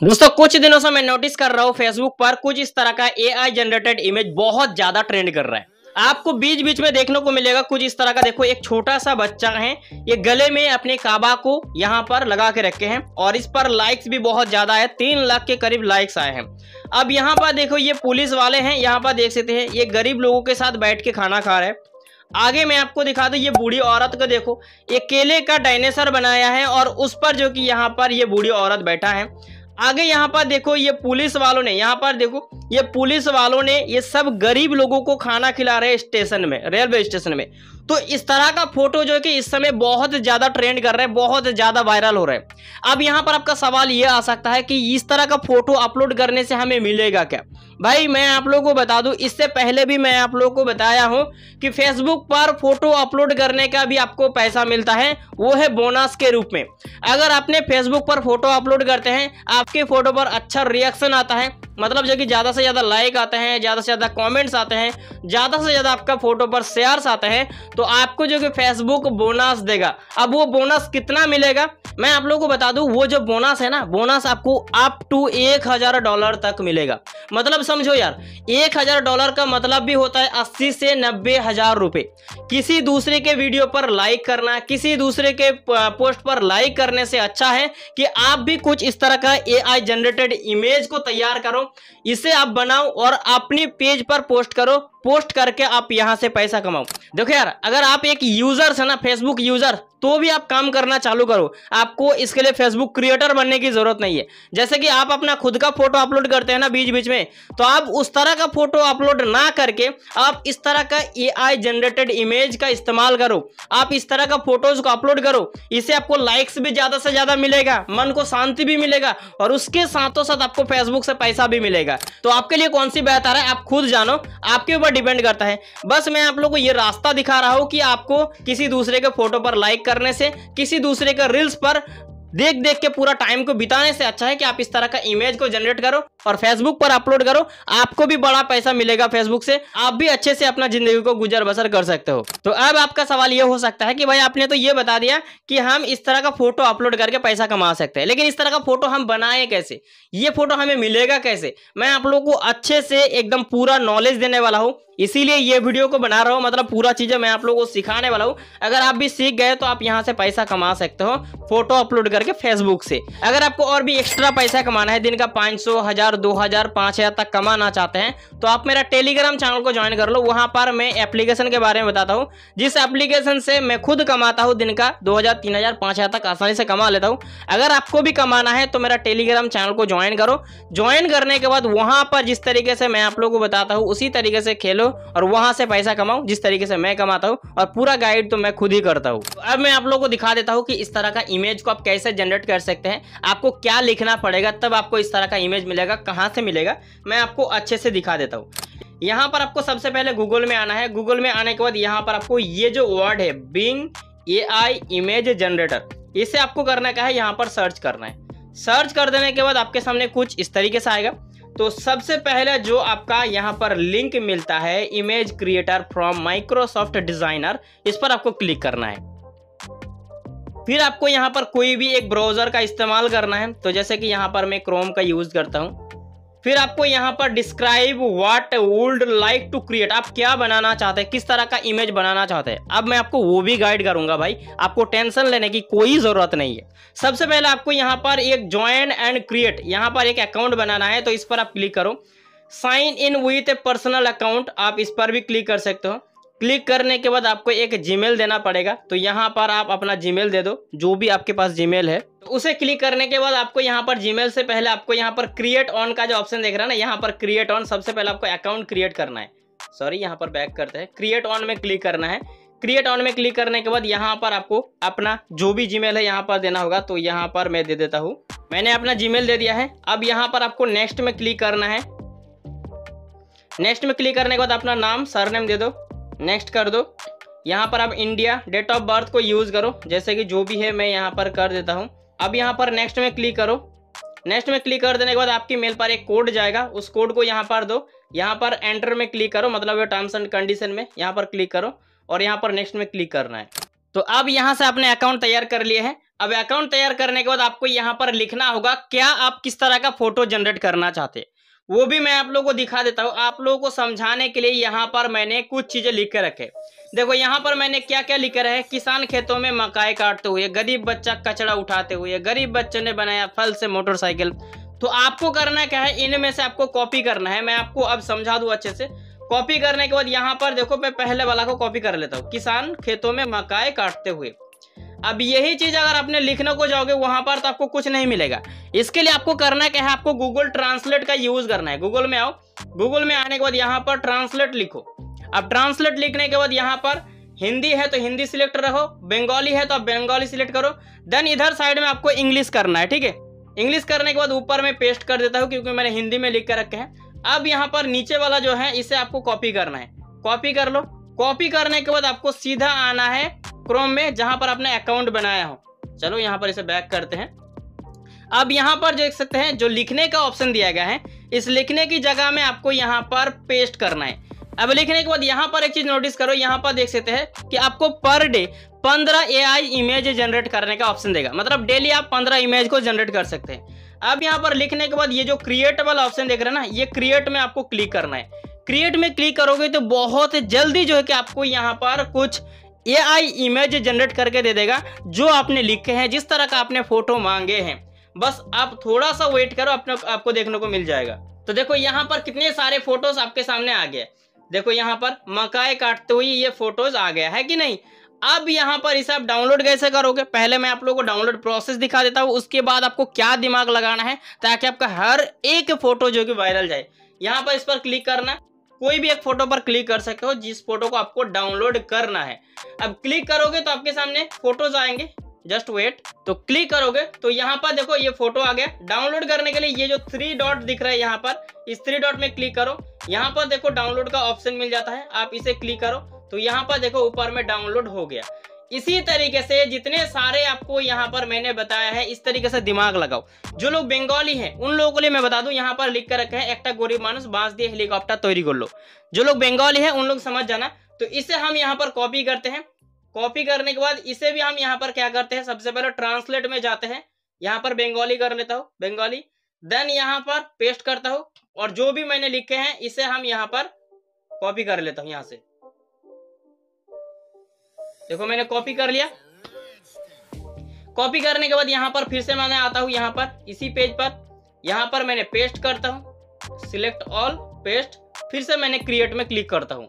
दोस्तों, कुछ दिनों से मैं नोटिस कर रहा हूँ फेसबुक पर कुछ इस तरह का एआई जनरेटेड इमेज बहुत ज़्यादा ट्रेंड कर रहा है। आपको बीच बीच में देखने को मिलेगा, कुछ इस तरह का देखो, एक छोटा सा बच्चा है, ये गले में अपने काबा को यहाँ पर लगा के रखे हैं और इस पर लाइक्स भी बहुत ज़्यादा है, तीन लाख के करीब लाइक्स आए हैं। अब यहाँ पर देखो, ये पुलिस वाले हैं, यहाँ पर देख सकते हैं, ये गरीब लोगों के साथ बैठ के खाना खा रहे हैं। आगे मैं आपको दिखा दूँ, ये बूढ़ी औरत को देखो, ये केले का डायनेसर बनाया है और उस पर जो कि यहाँ पर ये बूढ़ी औरत बैठा है। आगे यहाँ पर देखो, ये पुलिस वालों ने, यहाँ पर देखो, ये पुलिस वालों ने, ये सब गरीब लोगों को खाना खिला रहे स्टेशन में, रेलवे स्टेशन में। तो इस तरह का फ़ोटो जो है कि इस समय बहुत ज़्यादा ट्रेंड कर रहे हैं, बहुत ज़्यादा वायरल हो रहे हैं। अब यहाँ पर आपका सवाल ये आ सकता है कि इस तरह का फ़ोटो अपलोड करने से हमें मिलेगा क्या? भाई, मैं आप लोगों को बता दूँ, इससे पहले भी मैं आप लोगों को बताया हूँ कि फेसबुक पर फ़ोटो अपलोड करने का भी आपको पैसा मिलता है, वो है बोनस के रूप में। अगर आपने फेसबुक पर फ़ोटो अपलोड करते हैं, आपके फ़ोटो पर अच्छा रिएक्शन आता है मतलब जो कि ज़्यादा से ज़्यादा लाइक आते हैं, ज़्यादा से ज़्यादा कमेंट्स आते हैं, ज़्यादा से ज़्यादा आपका फ़ोटो पर शेयर्स आते हैं तो आपको जो कि फेसबुक बोनस देगा। अब वो बोनस कितना मिलेगा? मैं आप लोगों को बता दूँ, वो जो बोनस है ना बोनस आपको अप टू एक हज़ार डॉलर तक मिलेगा। मतलब समझो यार, एक हज़ार डॉलर का मतलब भी होता है अस्सी से नब्बे हज़ार रुपए। किसी दूसरे के वीडियो पर लाइक करना, किसी दूसरे के पोस्ट पर लाइक करने से अच्छा है कि आप भी कुछ इस तरह का एआई जनरेटेड इमेज को तैयार करो इसे आप बनाओ और अपनी पेज पर पोस्ट करो। पोस्ट करके आप यहाँ से पैसा कमाओ। देखो यार, अगर आप एक यूज़र है ना फेसबुक यूज़र तो भी आप काम करना चालू करो। आपको इसके लिए फेसबुक क्रिएटर बनने की ज़रूरत नहीं है। जैसे कि आप अपना खुद का फ़ोटो अपलोड करते हैं ना बीच बीच में तो आप उस तरह का फ़ोटो अपलोड ना करके आप इस तरह का ए जनरेटेड इमेज का इस्तेमाल करो। आप इस तरह का फ़ोटोज़ को अपलोड करो। इससे आपको लाइक्स भी ज़्यादा से ज़्यादा मिलेगा, मन को शांति भी मिलेगा, और उसके साथों साथ आपको फेसबुक से पैसा भी मिलेगा। तो आपके लिए कौन सी बेहतर है, आप खुद जानो। आपके ऊपर डिपेंड करता है। बस मैं आप लोग को ये रास्ता दिखा रहा हूँ कि आपको किसी दूसरे के फ़ोटो पर लाइक करने से किसी दूसरे के रील्स पर देख देख के पूरा टाइम को बिताने से अच्छा है कि आप इस तरह का इमेज को जनरेट करो और फेसबुक पर अपलोड करो। आपको भी बड़ा पैसा मिलेगा फेसबुक से। आप भी अच्छे से अपना ज़िंदगी को गुजर बसर कर सकते हो। तो अब आपका सवाल यह हो सकता है कि भाई आपने तो ये बता दिया कि हम इस तरह का फ़ोटो अपलोड करके पैसा कमा सकते हैं। लेकिन इस तरह का फ़ोटो हम बनाए कैसे? ये फ़ोटो हमें मिलेगा कैसे? मैं आप लोगों को अच्छे से एकदम पूरा नॉलेज देने वाला हूँ। इसीलिए ये वीडियो को बना रहा हूँ मतलब पूरा चीज़ें मैं आप लोगों को सिखाने वाला हूँ। अगर आप भी सीख गए तो आप यहाँ से पैसा कमा सकते हो, फ़ोटो अपलोड करके फेसबुक से। अगर आपको और भी एक्स्ट्रा पैसा कमाना है, दिन का पाँच सौ, हज़ार, दो हज़ार, पाँच हज़ार तक कमाना चाहते हैं तो आप मेरा टेलीग्राम चैनल को ज्वाइन कर लो। वहाँ पर मैं एप्लीकेशन के बारे में बताता हूँ। जिस एप्लीकेशन से मैं खुद कमाता हूँ, दिन का दो हज़ार, तीन हज़ार हज़ार तक आसानी से कमा लेता हूँ। अगर आपको भी कमाना है तो मेरा टेलीग्राम चैनल को ज्वाइन करो। ज्वाइन करने के बाद वहाँ पर जिस तरीके से मैं आप लोगों को बताता हूँ, उसी तरीके से खेलो। और वहाँ से पैसा कमाऊं, जिस तरीके से मैं कमाता हूँ, और पूरा गाइड तो मैं खुद ही करता हूँ। अब मैं आप लोगों को दिखा देता हूँ कि इस तरह का इमेज को आप कैसे जनरेट कर सकते हैं। आपको क्या लिखना पड़ेगा, तब आपको इस तरह का इमेज मिलेगा, कहाँ से मिलेगा, मैं आपको अच्छे से दिखा देता हूँ। यहाँ पर आपको सबसे पहले गूगल में आना है। गूगल में आने के बाद यहाँ पर आपको ये जो वर्ड है Bing A I image generator इसे आपको करना क्या है, यहाँ पर सर्च करना है। सर्च कर देने के बाद आपके सामने कुछ इस तरीके से आएगा। तो सबसे पहले जो आपका यहाँ पर लिंक मिलता है image creator from Microsoft designer इस पर आपको क्लिक करना है। फिर आपको यहाँ पर कोई भी एक ब्राउज़र का इस्तेमाल करना है तो जैसे कि यहाँ पर मैं क्रोम का यूज़ करता हूँ। फिर आपको यहाँ पर describe what would like to create आप क्या बनाना चाहते हैं? किस तरह का इमेज बनाना चाहते हैं? अब मैं आपको वो भी गाइड करूँगा भाई। आपको टेंशन लेने की कोई ज़रूरत नहीं है। सबसे पहले आपको यहाँ पर एक ज्वाइन एंड क्रिएट यहाँ पर एक अकाउंट बनाना है तो इस पर आप क्लिक करो। Sign in with a personal account आप इस पर भी क्लिक कर सकते हो। क्लिक करने के बाद आपको एक जीमेल देना पड़ेगा। तो यहाँ पर आप अपना जीमेल दे दो, जो भी आपके पास जीमेल है। तो उसे क्लिक करने के बाद आपको यहाँ पर जीमेल से पहले आपको यहाँ पर क्रिएट ऑन का जो ऑप्शन देख रहा है ना, यहाँ पर क्रिएट ऑन सबसे पहले आपको अकाउंट क्रिएट करना है। सॉरी यहाँ पर बैक करते हैं। क्रिएट ऑन में क्लिक करना है। क्रिएट ऑन में क्लिक करने के बाद यहाँ पर आपको अपना जो भी जीमेल है यहाँ पर देना होगा। तो यहाँ पर मैं दे देता हूँ। मैंने अपना जीमेल दे दिया है। अब यहाँ पर आपको नेक्स्ट में क्लिक करना है। नेक्स्ट में क्लिक करने के बाद अपना नाम सरनेम दे दो। नेक्स्ट कर दो। यहाँ पर आप इंडिया डेट ऑफ़ बर्थ को यूज़ करो। जैसे कि जो भी है, मैं यहाँ पर कर देता हूँ। अब यहाँ पर नेक्स्ट में क्लिक करो। नेक्स्ट में क्लिक कर देने के बाद आपकी मेल पर एक कोड जाएगा। उस कोड को यहाँ पर दो। यहाँ पर एंटर में क्लिक करो। मतलब टर्म्स एंड कंडीशन में यहाँ पर क्लिक करो। और यहाँ पर नेक्स्ट में क्लिक करना है। तो अब यहाँ से आपने अकाउंट तैयार कर लिए हैं। अब अकाउंट तैयार करने के बाद आपको यहाँ पर लिखना होगा, क्या आप किस तरह का फ़ोटो जनरेट करना चाहते वो भी मैं आप लोगों को दिखा देता हूँ। आप लोगों को समझाने के लिए यहाँ पर मैंने कुछ चीज़ें लिख के रखे। देखो, यहाँ पर मैंने क्या क्या लिख रहे किसान खेतों में मकाई काटते हुए, गरीब बच्चा कचड़ा उठाते हुए, गरीब बच्चे ने बनाया फल से मोटरसाइकिल। तो आपको करना क्या है? इनमें से आपको कॉपी करना है। मैं आपको अब समझा दूँ अच्छे से। कॉपी करने के बाद यहाँ पर देखो, मैं पहले वाला को कॉपी कर लेता हूँ। किसान खेतों में मकाई काटते हुए। अब यही चीज़ अगर आपने लिखने को जाओगे, वहाँ पर तो आपको कुछ नहीं मिलेगा। इसके लिए आपको करना क्या है, आपको गूगल ट्रांसलेट का यूज़ करना है। गूगल में आओ। गूगल में आने के बाद यहाँ पर ट्रांसलेट लिखो। अब ट्रांसलेट लिखने के बाद यहाँ पर हिंदी है तो हिंदी सिलेक्ट रहो, बंगाली है तो आप बंगाली सिलेक्ट करो। देन इधर साइड में आपको इंग्लिश करना है, ठीक है? इंग्लिश करने के बाद ऊपर में पेस्ट कर देता हूँ, क्योंकि मैंने हिंदी में लिख कर रखे हैं। अब यहाँ पर नीचे वाला जो है, इसे आपको कॉपी करना है। कॉपी कर लो। कॉपी करने के बाद आपको सीधा आना है क्रोम में, जहाँ पर आपने अकाउंट बनाया हो। चलो, यहाँ पर इसे बैक करते हैं। अब यहाँ पर देख सकते हैं, जो लिखने का ऑप्शन दिया गया है, इस लिखने की जगह में आपको यहाँ पर पेस्ट करना है। अब लिखने के बाद यहाँ पर एक चीज़ नोटिस करो, यहाँ पर देख सकते हैं कि आपको पर डे पंद्रह ए इमेज जनरेट करने का ऑप्शन देगा। मतलब डेली आप पंद्रह इमेज को जनरेट कर सकते हैं। अब यहाँ पर लिखने के बाद ये जो क्रिएट वाला ऑप्शन देख रहे हैं ना, ये क्रिएट में आपको क्लिक करना है। क्रिएट में क्लिक करोगे तो बहुत जल्दी जो है कि आपको यहाँ पर कुछ ए आई इमेज जनरेट करके दे देगा, जो आपने लिखे हैं, जिस तरह का आपने फ़ोटो मांगे हैं। बस आप थोड़ा सा वेट करो, अपने आपको देखने को मिल जाएगा। तो देखो, यहाँ पर कितने सारे फ़ोटोज़ आपके सामने आ गए। देखो, यहाँ पर मकाए काटते हुए ये फ़ोटोज़ आ गया, है कि नहीं? अब यहाँ पर इसे आप डाउनलोड कैसे करोगे? पहले मैं आप लोगों को डाउनलोड प्रोसेस दिखा देता हूँ, उसके बाद आपको क्या दिमाग लगाना है, ताकि आपका हर एक फ़ोटो जो कि वायरल जाए। यहाँ पर इस पर क्लिक करना। कोई भी एक फ़ोटो पर क्लिक कर सकते हो, जिस फ़ोटो को आपको डाउनलोड करना है। अब क्लिक करोगे तो आपके सामने फ़ोटोज़ आएँगे। Just wait. तो क्लिक करोगे तो यहाँ पर देखो ये फ़ोटो आ गया। डाउनलोड करने के लिए ये जो थ्री डॉट दिख रहा है यहाँ पर, इस थ्री डॉट में क्लिक करो। यहाँ पर देखो डाउनलोड का ऑप्शन मिल जाता है, आप इसे क्लिक करो। तो यहाँ पर देखो ऊपर में डाउनलोड हो गया। इसी तरीके से जितने सारे आपको यहाँ पर मैंने बताया है, इस तरीके से दिमाग लगाओ। जो लोग बंगाली हैं, उन लोगों के लिए मैं बता दूँ, यहाँ पर लिख कर रखे हैं एक गरीब मानुस बाँस दिए हेलीकॉप्टर तैयारी कर लो। जो लोग बंगाली है, उन लोग समझ जाना। तो इसे हम यहाँ पर कॉपी करते हैं। कॉपी करने के बाद इसे भी हम यहाँ पर क्या करते हैं, सबसे पहले ट्रांसलेट में जाते हैं। यहाँ पर बंगाली कर लेता हूँ, बंगाली। देन यहाँ पर पेस्ट करता हूँ और जो भी मैंने लिखे हैं, इसे हम यहाँ पर कॉपी कर लेता हूँ यहाँ से। देखो मैंने कॉपी कर लिया। कॉपी करने के बाद यहाँ पर फिर से मैं आता हूँ यहाँ पर, इसी पेज पर। यहाँ पर मैंने पेस्ट करता हूँ। सिलेक्ट ऑल पेस्ट फिर से मैंने क्रिएट में क्लिक करता हूँ।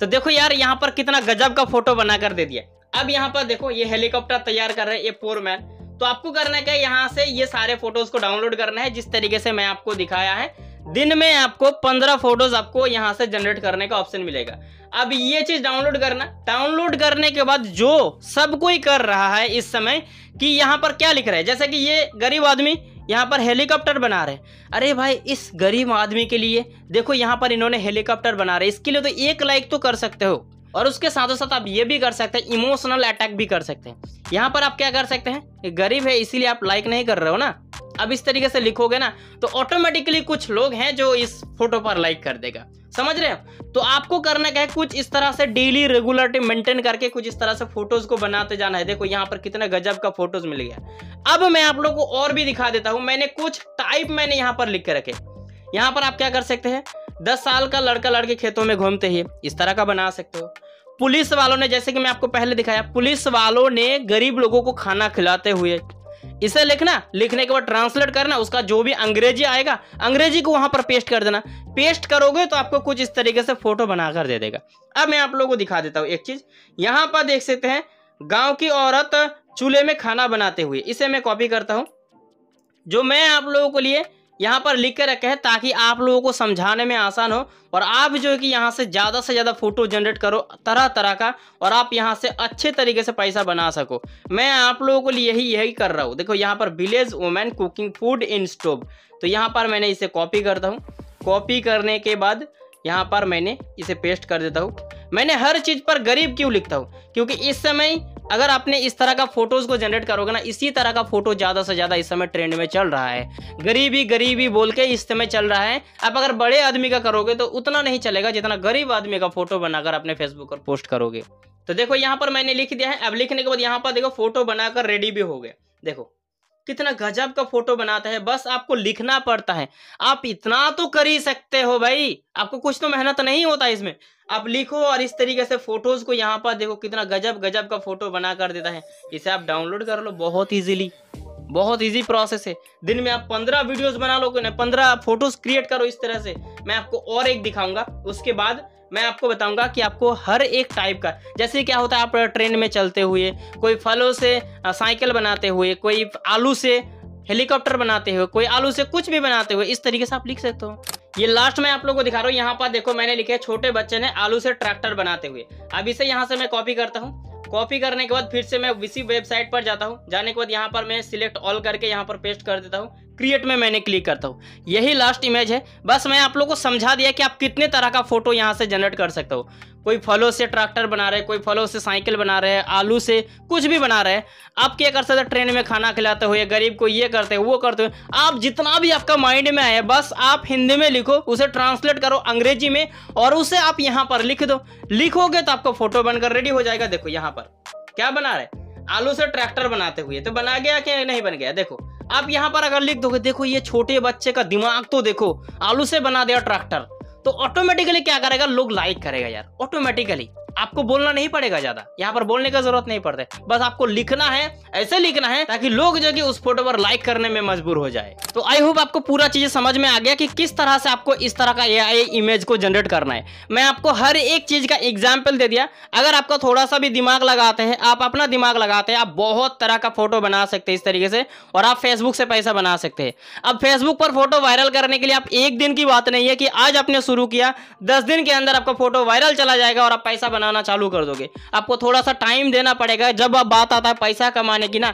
तो देखो यार, यहाँ पर कितना गजब का फ़ोटो बनाकर दे दिया। अब यहाँ पर देखो, ये हेलीकॉप्टर तैयार कर रहे हैं, ये पोर मैन तो आपको करना क्या यहाँ से ये सारे फ़ोटोज़ को डाउनलोड करना है, जिस तरीके से मैं आपको दिखाया है। दिन में आपको पंद्रह फ़ोटोज़ आपको यहाँ से जनरेट करने का ऑप्शन मिलेगा। अब ये चीज़ डाउनलोड करना। डाउनलोड करने के बाद जो सब कोई कर रहा है इस समय कि यहाँ पर क्या लिख रहा है? जैसे कि ये गरीब आदमी यहाँ पर हेलीकॉप्टर बना रहे अरे भाई, इस गरीब आदमी के लिए देखो यहाँ पर इन्होंने हेलीकॉप्टर बना रहे इसके लिए तो एक लाइक तो कर सकते हो। और उसके साथों साथ आप ये भी कर सकते हैं इमोशनल अटैक भी कर सकते हैं। यहाँ पर आप क्या कर सकते हैं? गरीब है, इसीलिए आप लाइक नहीं कर रहे हो ना। अब इस तरीके से लिखोगे ना तो ऑटोमेटिकली कुछ लोग हैं जो इस फ़ोटो पर लाइक कर देगा। समझ रहे हो? तो आपको करना क्या है, कुछ इस तरह से डेली रेगुलरिटी मेंटेन करके कुछ इस तरह से फ़ोटोज़ को बनाते जाना है। देखो, यहाँ पर कितना गजब का फ़ोटोज़ मिल गया। अब मैं आप लोग को और भी दिखा देता हूँ। मैंने कुछ टाइप मैंने यहाँ पर लिख के रखे। यहाँ पर आप क्या कर सकते हैं, दस साल का लड़का लड़के खेतों में घूमते ही इस तरह का बना सकते हो। पुलिस वालों ने, जैसे कि मैं आपको पहले दिखाया, पुलिस वालों ने गरीब लोगों को खाना खिलाते हुए इसे लिखना, लिखने के बाद ट्रांसलेट करना, उसका जो भी अंग्रेज़ी आएगा, अंग्रेज़ी को वहाँ पर पेस्ट कर देना। पेस्ट करोगे तो आपको कुछ इस तरीके से फ़ोटो बनाकर दे देगा। अब मैं आप लोगों को दिखा देता हूँ एक चीज़। यहाँ पर देख सकते हैं, गाँव की औरत चूल्हे में खाना बनाते हुए, इसे मैं कॉपी करता हूँ। जो मैं आप लोगों को लिए यहाँ पर लिख के रखे हैं ताकि आप लोगों को समझाने में आसान हो। और आप जो है कि यहाँ से ज़्यादा से ज़्यादा फ़ोटो जनरेट करो तरह तरह का और आप यहाँ से अच्छे तरीके से पैसा बना सको। मैं आप लोगों को यही यही कर रहा हूँ। देखो, यहाँ पर village women cooking food in stove तो यहाँ पर मैंने इसे कॉपी करता हूँ। कॉपी करने के बाद यहाँ पर मैंने इसे पेस्ट कर देता हूँ। मैंने हर चीज़ पर गरीब क्यों लिखता हूँ? क्योंकि इस समय अगर आपने इस तरह का फ़ोटोज़ को जनरेट करोगे ना, इसी तरह का फ़ोटो ज़्यादा से ज़्यादा इस समय ट्रेंड में चल रहा है। गरीबी गरीबी बोल के इस समय चल रहा है। आप अगर बड़े आदमी का करोगे तो उतना नहीं चलेगा जितना गरीब आदमी का फ़ोटो बनाकर अपने फेसबुक पर पोस्ट करोगे। तो देखो, यहाँ पर मैंने लिख दिया है। अब लिखने के बाद यहाँ पर देखो, फ़ोटो बनाकर रेडी भी हो गए। देखो कितना गजब का फ़ोटो बनाता है, बस आपको लिखना पड़ता है। आप इतना तो कर ही सकते हो भाई, आपको कुछ तो मेहनत नहीं होता इसमें। आप लिखो और इस तरीके से फ़ोटोज़ को यहाँ पर देखो, कितना गजब गजब का फ़ोटो बना कर देता है। इसे आप डाउनलोड कर लो, बहुत ईजिली बहुत इजी प्रोसेस है। दिन में आप पंद्रह वीडियोस बना लो पंद्रह फ़ोटोज़ क्रिएट करो इस तरह से। मैं आपको और एक दिखाऊँगा, उसके बाद मैं आपको बताऊँगा कि आपको हर एक टाइप का, जैसे क्या होता है, आप ट्रेन में चलते हुए, कोई फलों से साइकिल बनाते हुए, कोई आलू से हेलीकॉप्टर बनाते हुए, कोई आलू से कुछ भी बनाते हुए, इस तरीके से आप लिख सकते हो। ये लास्ट में आप लोगों को दिखा रहा हूँ, यहाँ पर देखो मैंने लिखे छोटे बच्चे ने आलू से ट्रैक्टर बनाते हुए। अब इसे यहाँ से मैं कॉपी करता हूँ। कॉपी करने के बाद फिर से मैं इसी वेबसाइट पर जाता हूँ। जाने के बाद यहाँ पर मैं सिलेक्ट ऑल करके यहाँ पर पेस्ट कर देता हूँ। क्रिएट में मैंने क्लिक करता हूँ। यही लास्ट इमेज है। बस मैं आप लोगों को समझा दिया कि आप कितने तरह का फ़ोटो यहाँ से जनरेट कर सकते हो। कोई फलों से ट्रैक्टर बना रहे, कोई फलों से साइकिल बना रहे हैं आलू से कुछ भी बना रहे, आप क्या कर सकते ट्रेन में खाना खिलाते हुए गरीब को ये करते हो, वो करते हो। आप जितना भी आपका माइंड में आए, बस आप हिंदी में लिखो, उसे ट्रांसलेट करो अंग्रेज़ी में और उसे आप यहाँ पर लिख दो। लिखोगे तो आपका फ़ोटो बनकर रेडी हो जाएगा। देखो यहाँ पर, क्या बना रहे? आलू से ट्रैक्टर बनाते हुए तो बना गया कि नहीं बन गया? देखो आप यहाँ पर अगर लिख दोगे, देखो ये छोटे बच्चे का दिमाग तो देखो, आलू से बना दिया ट्रैक्टर। तो ऑटोमेटिकली क्या करेगा? लोग लाइक करेगा यार ऑटोमेटिकली आपको बोलना नहीं पड़ेगा ज़्यादा। यहाँ पर बोलने का ज़रूरत नहीं पड़ता बस आपको लिखना है, ऐसे लिखना है, ताकि लोग जो कि उस फ़ोटो पर लाइक करने में मजबूर हो जाए। तो आई होप आपको पूरा चीज़ समझ में आ गया कि किस तरह से आपको इस तरह का एआई इमेज को जनरेट करना है। मैं आपको हर एक चीज़ का एग्ज़ाम्पल दे दिया। अगर आपका थोड़ा सा भी दिमाग लगाते हैं, आप अपना दिमाग लगाते हैं, आप बहुत तरह का फ़ोटो बना सकते हैं इस तरीके से, और आप फेसबुक से पैसा बना सकते हैं। अब फेसबुक पर फ़ोटो वायरल करने के लिए आप एक दिन की बात नहीं है कि आज आपने शुरू किया, दस दिन के अंदर आपका फ़ोटो वायरल चला जाएगा और आप पैसा बना बनाना चालू कर दोगे। आपको थोड़ा सा टाइम देना पड़ेगा। जब आप बात आता है पैसा कमाने की ना,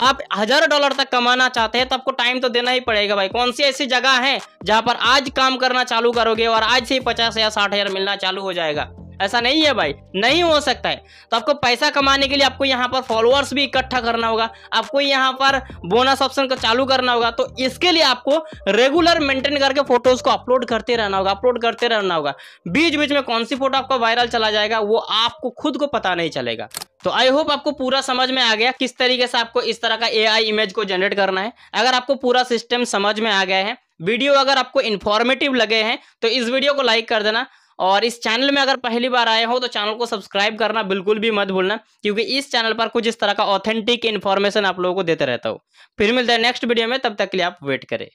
आप हज़ार डॉलर तक कमाना चाहते हैं तो आपको टाइम तो देना ही पड़ेगा भाई। कौन सी ऐसी जगह है जहाँ पर आज काम करना चालू करोगे और आज से ही पचास या साठ हज़ार मिलना चालू हो जाएगा? ऐसा नहीं है भाई, नहीं हो सकता है। तो आपको पैसा कमाने के लिए आपको यहाँ पर फॉलोअर्स भी इकट्ठा करना होगा, आपको यहाँ पर बोनस ऑप्शन को चालू करना होगा तो इसके लिए आपको रेगुलर मेंटेन करके फ़ोटोज़ को अपलोड करते रहना होगा अपलोड करते रहना होगा। बीच बीच में कौन सी फ़ोटो आपका वायरल चला जाएगा, वो आपको खुद को पता नहीं चलेगा। तो आई होप आपको पूरा समझ में आ गया किस तरीके से आपको इस तरह का एआई इमेज को जनरेट करना है। अगर आपको पूरा सिस्टम समझ में आ गया है वीडियो अगर आपको इन्फॉर्मेटिव लगे हैं तो इस वीडियो को लाइक कर देना। और इस चैनल में अगर पहली बार आए हो तो चैनल को सब्सक्राइब करना बिल्कुल भी मत भूलना, क्योंकि इस चैनल पर कुछ इस तरह का ऑथेंटिक इन्फॉर्मेशन आप लोगों को देते रहता हूँ। फिर मिलता है नेक्स्ट वीडियो में, तब तक के लिए आप वेट करें।